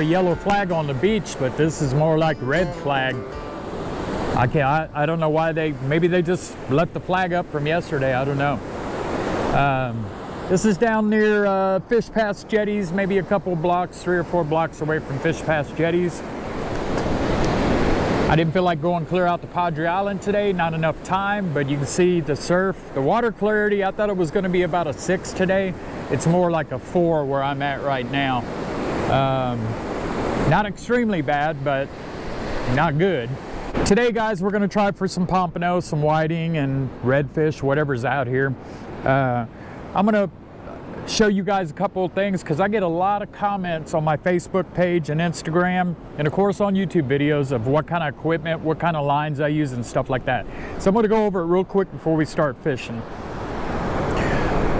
have a yellow flag on the beach, but this is more like red flag. I can't, I, I don't know why they, maybe they just left the flag up from yesterday, I don't know. Um, this is down near uh, Fish Pass Jetties, maybe a couple blocks, three or four blocks away from Fish Pass Jetties. I didn't feel like going clear out to Padre Island today, not enough time, but you can see the surf, the water clarity, I thought it was gonna be about a six today. It's more like a four where I'm at right now. Um, not extremely bad, but not good. Today, guys, we're gonna try for some pompano, some whiting, and redfish, whatever's out here. Uh, I'm gonna show you guys a couple of things because I get a lot of comments on my Facebook page and Instagram and of course on YouTube videos of what kind of equipment, what kind of lines I use and stuff like that. So I'm going to go over it real quick before we start fishing.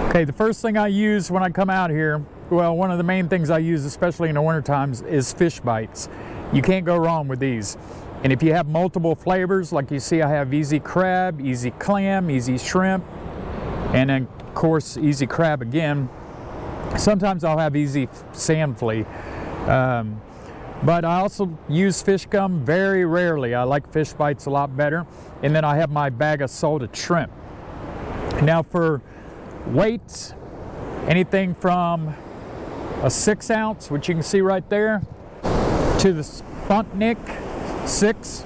Okay, the first thing I use when I come out here, well, one of the main things I use, especially in the winter times, is fish bites. You can't go wrong with these. And if you have multiple flavors, like you see I have easy crab, easy clam, easy shrimp, and then of course easy crab again, Sometimes I'll have easy sand flea. Um, but I also use fish gum very rarely. I like fish bites a lot better. And then I have my bag of salted shrimp. Now for weights, anything from a six ounce, which you can see right there, to the Sputnik six.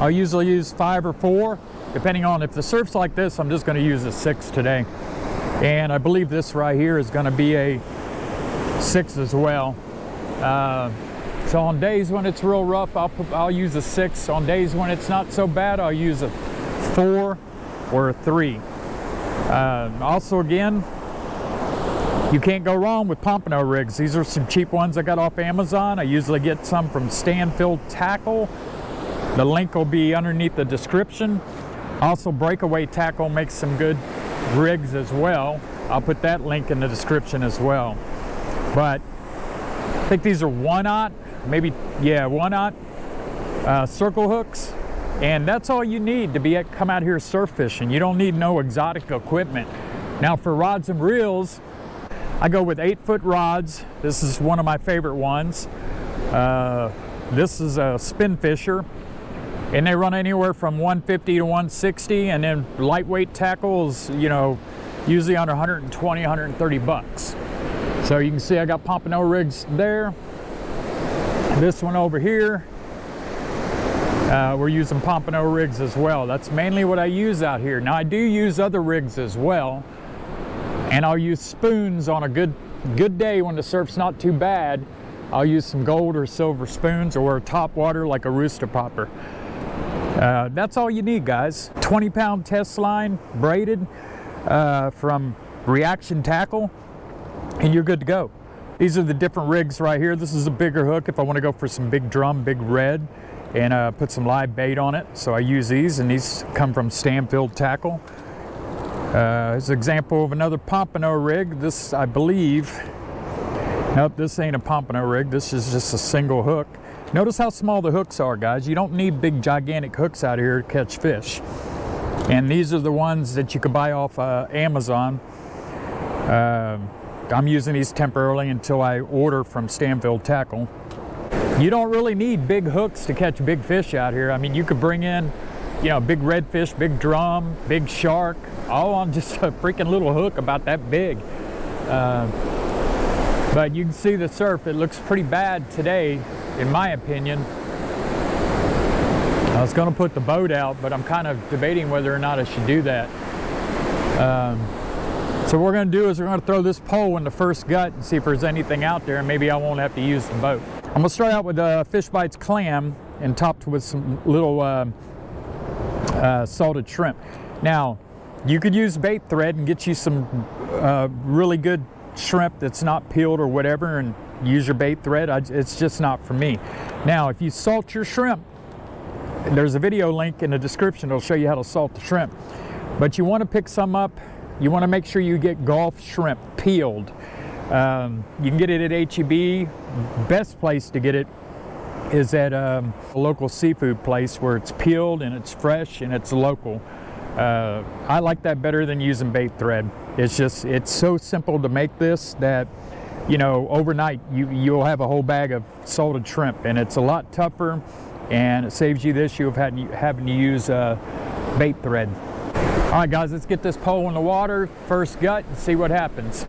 I'll usually use five or four, depending on if the surf's like this, I'm just gonna use a six today. And I believe this right here is going to be a six as well. Uh, so on days when it's real rough, I'll, I'll use a six. On days when it's not so bad, I'll use a four or a three. Uh, also again, you can't go wrong with pompano rigs. These are some cheap ones I got off Amazon. I usually get some from Stanfield Tackle. The link will be underneath the description. Also, Breakaway Tackle makes some good rigs as well. I'll put that link in the description as well. But I think these are one aught, maybe, yeah, one aught uh, circle hooks. And that's all you need to be come out here surf fishing. You don't need no exotic equipment. Now for rods and reels, I go with eight foot rods. This is one of my favorite ones. Uh, this is a spin fisher and they run anywhere from 150 to 160 and then lightweight tackles you know usually under 120 130 bucks so you can see I got pompano rigs there this one over here uh, we're using pompano rigs as well that's mainly what I use out here now I do use other rigs as well and I'll use spoons on a good good day when the surf's not too bad I'll use some gold or silver spoons or top water like a rooster popper uh, that's all you need, guys. 20 pound test line, braided uh, from Reaction Tackle, and you're good to go. These are the different rigs right here. This is a bigger hook if I want to go for some big drum, big red, and uh, put some live bait on it. So I use these, and these come from Stanfield Tackle. Uh, an example of another pompano rig. This, I believe, nope, this ain't a pompano rig. This is just a single hook. Notice how small the hooks are, guys. You don't need big, gigantic hooks out here to catch fish. And these are the ones that you can buy off uh, Amazon. Uh, I'm using these temporarily until I order from Stanfield Tackle. You don't really need big hooks to catch big fish out here. I mean, you could bring in, you know, big redfish, big drum, big shark, all on just a freaking little hook about that big. Uh, but you can see the surf, it looks pretty bad today in my opinion. I was going to put the boat out, but I'm kind of debating whether or not I should do that. Um, so what we're going to do is we're going to throw this pole in the first gut and see if there's anything out there, and maybe I won't have to use the boat. I'm to start out with a Fish Bites clam and topped with some little uh, uh, salted shrimp. Now, you could use bait thread and get you some uh, really good shrimp that's not peeled or whatever and use your bait thread. I, it's just not for me. Now, if you salt your shrimp, there's a video link in the description. It'll show you how to salt the shrimp. But you want to pick some up. You want to make sure you get Gulf shrimp peeled. Um, you can get it at HEB. Best place to get it is at um, a local seafood place where it's peeled and it's fresh and it's local. Uh, I like that better than using bait thread. It's just, it's so simple to make this that you know, overnight you, you'll have a whole bag of salted shrimp and it's a lot tougher and it saves you the issue of having, having to use uh, bait thread. All right guys, let's get this pole in the water, first gut and see what happens.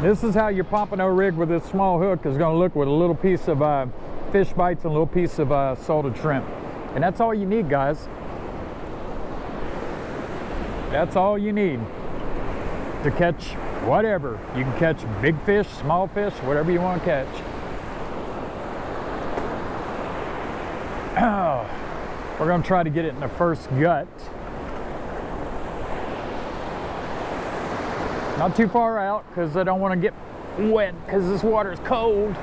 This is how your pompano rig with this small hook is going to look with a little piece of uh, fish bites and a little piece of uh, salted shrimp. And that's all you need, guys. That's all you need to catch whatever. You can catch big fish, small fish, whatever you want to catch. We're going to try to get it in the first gut. Not too far out because I don't want to get wet because this water is cold.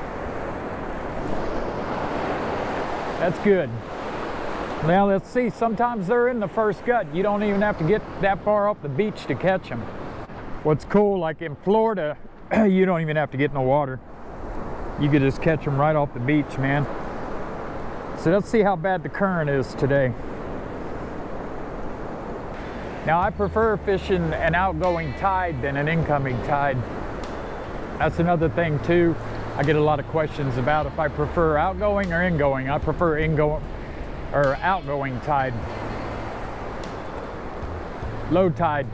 That's good. Now let's see, sometimes they're in the first gut. You don't even have to get that far off the beach to catch them. What's cool, like in Florida, you don't even have to get in the water. You could just catch them right off the beach, man. So let's see how bad the current is today. Now I prefer fishing an outgoing tide than an incoming tide. That's another thing too. I get a lot of questions about if I prefer outgoing or ingoing. I prefer ingoing or outgoing tide. Low tide.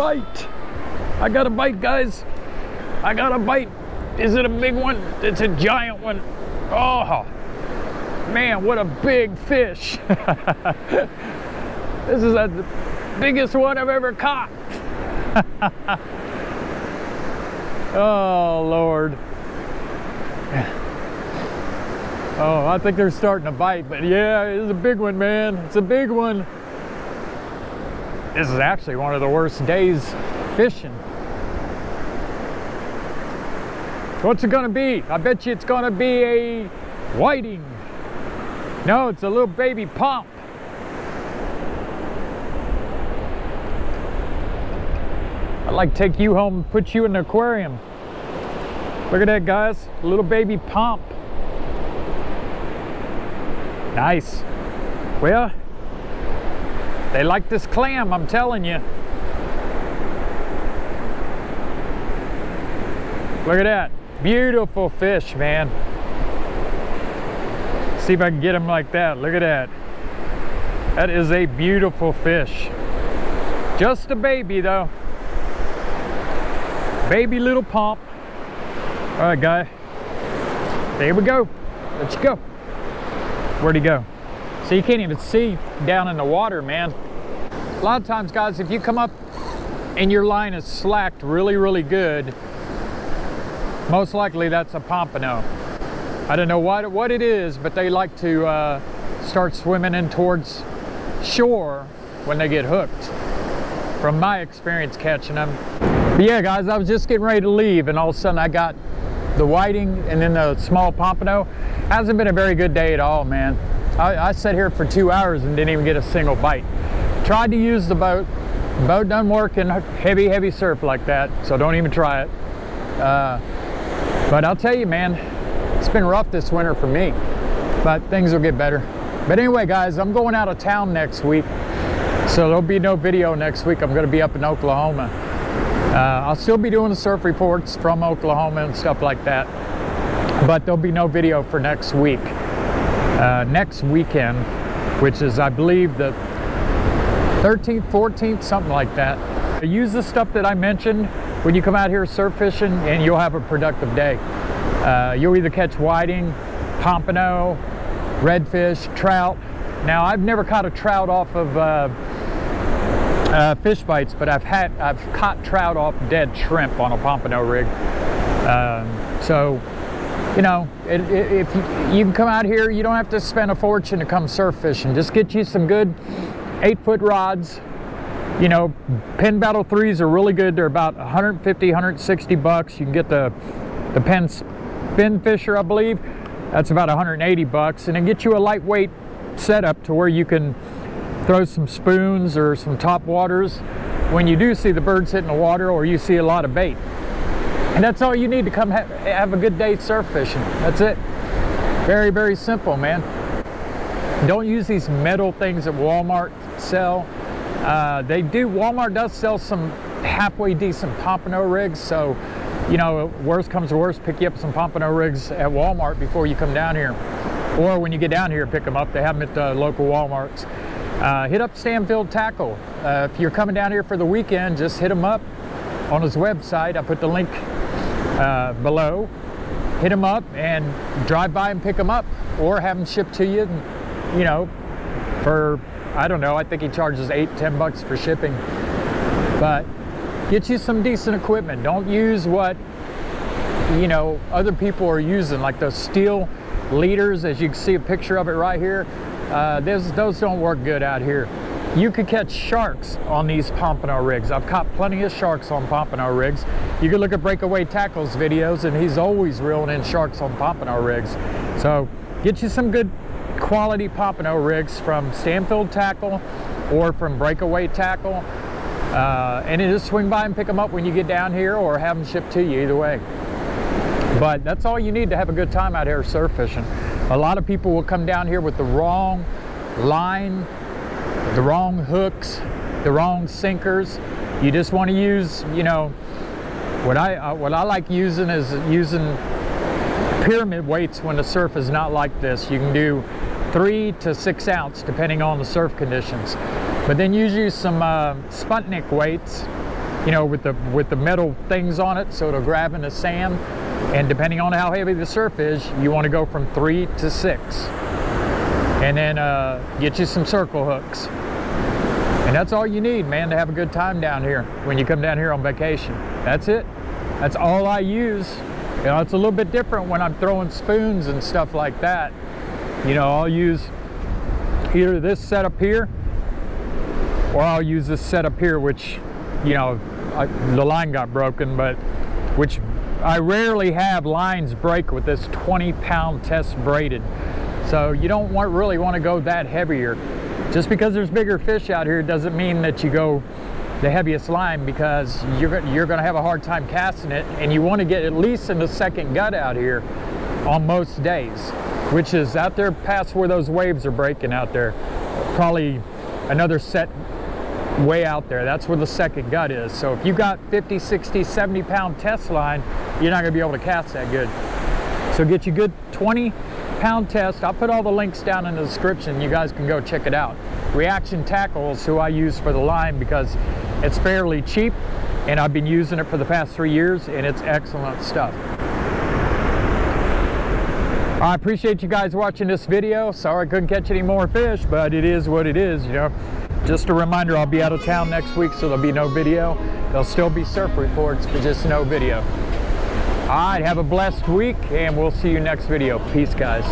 Bite. I got a bite, guys. I got a bite. Is it a big one? It's a giant one. Oh, man, what a big fish. this is the biggest one I've ever caught. oh, Lord. Oh, I think they're starting to bite, but yeah, it's a big one, man. It's a big one. This is actually one of the worst days fishing. What's it gonna be? I bet you it's gonna be a whiting. No, it's a little baby pump. I'd like to take you home and put you in the aquarium. Look at that, guys. A little baby pump. Nice. Well, they like this clam, I'm telling you. Look at that. Beautiful fish, man. See if I can get him like that. Look at that. That is a beautiful fish. Just a baby, though. Baby little pomp. All right, guy. There we go. Let's go. Where'd he go? So you can't even see down in the water, man. A lot of times, guys, if you come up and your line is slacked really, really good, most likely that's a pompano. I don't know what, what it is, but they like to uh, start swimming in towards shore when they get hooked. From my experience catching them. But yeah, guys, I was just getting ready to leave and all of a sudden I got the whiting and then the small pompano. Hasn't been a very good day at all, man. I, I sat here for two hours and didn't even get a single bite. Tried to use the boat. Boat doesn't work in heavy, heavy surf like that, so don't even try it. Uh, but I'll tell you, man, it's been rough this winter for me, but things will get better. But anyway, guys, I'm going out of town next week, so there'll be no video next week. I'm going to be up in Oklahoma. Uh, I'll still be doing the surf reports from Oklahoma and stuff like that, but there'll be no video for next week uh, next weekend, which is, I believe, the 13th, 14th, something like that. Use the stuff that I mentioned when you come out here surf fishing and you'll have a productive day. Uh, you'll either catch whiting, pompano, redfish, trout. Now I've never caught a trout off of uh, uh, fish bites, but I've had I've caught trout off dead shrimp on a pompano rig. Um, so, you know, it, it, if you, you can come out here, you don't have to spend a fortune to come surf fishing. Just get you some good eight foot rods. You know, Penn Battle 3s are really good. They're about 150, 160 bucks. You can get the, the Penn Spin Fisher, I believe. That's about 180 bucks. And it gets you a lightweight setup to where you can throw some spoons or some top waters when you do see the birds hitting the water or you see a lot of bait. And that's all you need to come ha have a good day surf fishing. That's it. Very, very simple, man. Don't use these metal things that Walmart sell. Uh, they do, Walmart does sell some halfway decent pompano rigs, so you know, worst comes to worst, pick you up some pompano rigs at Walmart before you come down here. Or when you get down here, pick them up. They have them at the local Walmarts. Uh, hit up Stanfield Tackle. Uh, if you're coming down here for the weekend, just hit him up on his website. I put the link uh, below. Hit him up and drive by and pick them up or have them shipped to you, you know, for, I don't know, I think he charges eight, ten bucks for shipping. But get you some decent equipment. Don't use what, you know, other people are using, like those steel leaders, as you can see a picture of it right here. Uh, those, those don't work good out here. You could catch sharks on these pompano rigs. I've caught plenty of sharks on pompano rigs. You can look at Breakaway Tackles videos and he's always reeling in sharks on pompano rigs. So get you some good quality pompano rigs from Stanfield Tackle or from Breakaway Tackle. Uh, and just swing by and pick them up when you get down here or have them shipped to you either way. But that's all you need to have a good time out here surf fishing. A lot of people will come down here with the wrong line, the wrong hooks, the wrong sinkers. You just want to use, you know, what I uh, what I like using is using pyramid weights when the surf is not like this. You can do three to six ounce depending on the surf conditions. But then use some uh, Sputnik weights, you know, with the with the metal things on it, so it'll grab in the sand and depending on how heavy the surf is, you want to go from three to six. And then uh, get you some circle hooks. And that's all you need, man, to have a good time down here when you come down here on vacation. That's it. That's all I use. You know, it's a little bit different when I'm throwing spoons and stuff like that. You know, I'll use either this setup here or I'll use this setup here, which, you know, I, the line got broken, but which I rarely have lines break with this 20 pound test braided. So you don't want, really want to go that heavier. Just because there's bigger fish out here doesn't mean that you go the heaviest line because you're, you're going to have a hard time casting it and you want to get at least in the second gut out here on most days, which is out there past where those waves are breaking out there. Probably another set way out there. That's where the second gut is. So if you got 50, 60, 70 pound test line, you're not gonna be able to cast that good. So get you good 20 pound test. I'll put all the links down in the description. You guys can go check it out. Reaction Tackles, who I use for the line because it's fairly cheap and I've been using it for the past three years and it's excellent stuff. I appreciate you guys watching this video. Sorry I couldn't catch any more fish, but it is what it is, you know. Just a reminder, I'll be out of town next week, so there'll be no video. There'll still be surf reports, but just no video. All right, have a blessed week, and we'll see you next video. Peace, guys.